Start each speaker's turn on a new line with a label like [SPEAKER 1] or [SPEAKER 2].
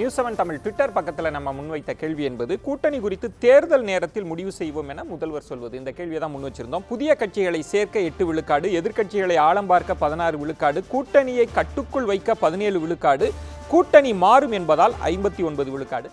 [SPEAKER 1] News seven Tamil Twitter பக்கத்தில் நம்ம முன்வைத்த கேள்வி என்பது கூட்டணி குறித்து தேர்தல் நேரத்தில் முடிவு செய்வோம் என முதல்வர் சொல்வது. இந்த கேள்வியை தான் முன் வச்சிருந்தோம். புதிய கட்சிகளை சேர்க்க எட்டு விழுக்காடு எதிர்க்கட்சிகளை ஆழம் பார்க்க பதினாறு விழுக்காடு கூட்டணியை கட்டுக்குள் வைக்க பதினேழு விழுக்காடு கூட்டணி மாறும் என்பதால் ஐம்பத்தி ஒன்பது விழுக்காடு.